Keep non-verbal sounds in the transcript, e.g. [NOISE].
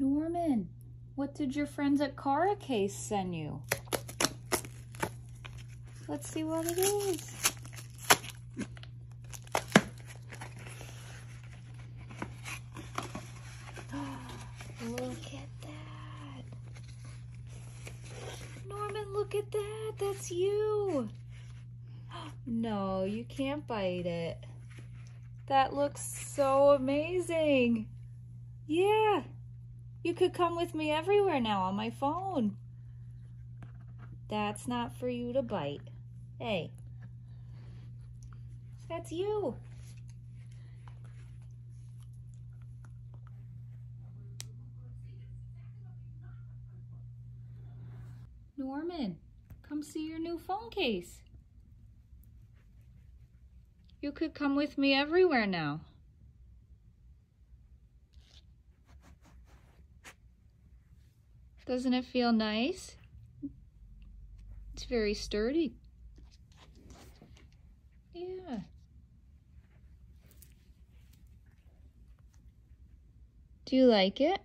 Norman, what did your friends at Cara Case send you? Let's see what it is. [GASPS] Look at that. Norman, look at that. That's you. [GASPS] No, you can't bite it. That looks so amazing. Yeah. You could come with me everywhere now on my phone. That's not for you to bite. Hey. That's you. Norman, come see your new phone case. You could come with me everywhere now. Doesn't it feel nice? It's very sturdy. Yeah. Do you like it?